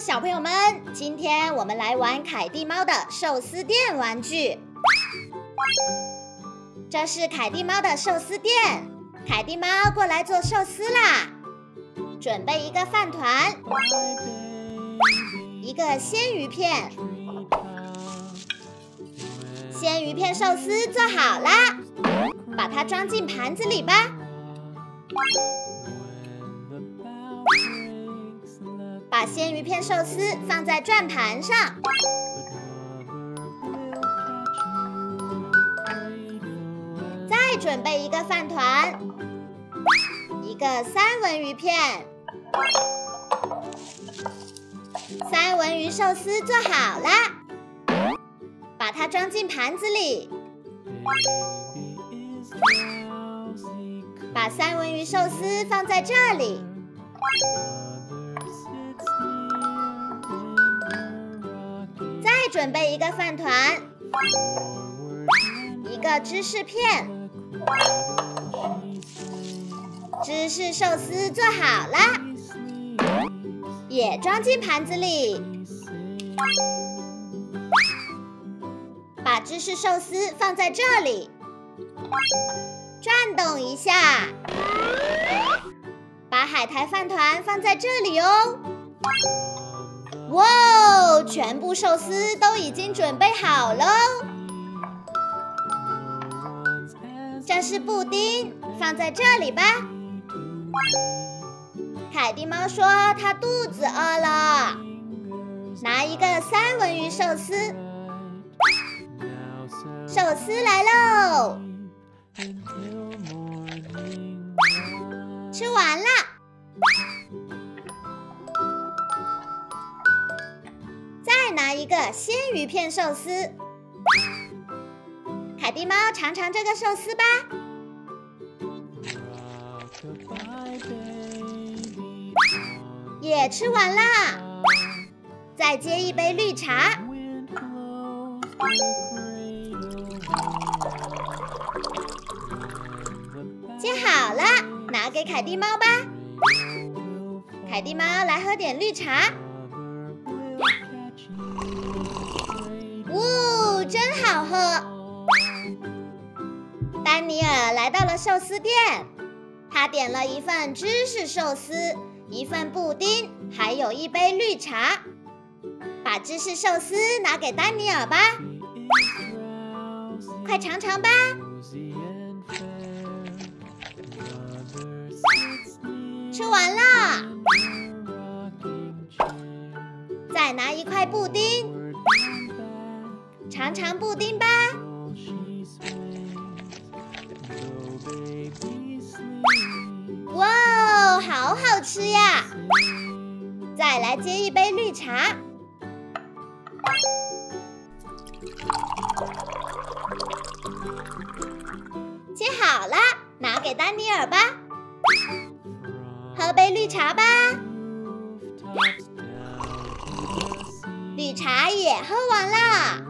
小朋友们，今天我们来玩凯蒂猫的寿司店玩具。这是凯蒂猫的寿司店，凯蒂猫过来做寿司啦！准备一个饭团，一个鲜鱼片，鲜鱼片寿司做好啦，把它装进盘子里吧。把鲜鱼片寿司放在转盘上，再准备一个饭团，一个三文鱼片，三文鱼寿司做好了，把它装进盘子里，把三文鱼寿司放在这里。准备一个饭团，一个芝士片，芝士寿司做好了，也装进盘子里。把芝士寿司放在这里，转动一下，把海苔饭团放在这里哦。哇！全部寿司都已经准备好喽。这是布丁，放在这里吧。凯蒂猫说它肚子饿了，拿一个三文鱼寿司。寿司来喽！吃完了。拿一个鲜鱼片寿司，凯蒂猫尝尝这个寿司吧。也吃完啦，再接一杯绿茶。接好了，拿给凯蒂猫吧。凯蒂猫来喝点绿茶。呜，真好喝！丹尼尔来到了寿司店，他点了一份芝士寿司，一份布丁，还有一杯绿茶。把芝士寿司拿给丹尼尔吧，快尝尝吧。拿一块布丁。尝尝布丁吧！哇哦，好好吃呀！再来接一杯绿茶。接好了，拿给丹尼尔吧。喝杯绿茶吧。茶也喝完了。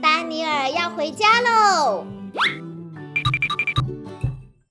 丹尼尔要回家喽。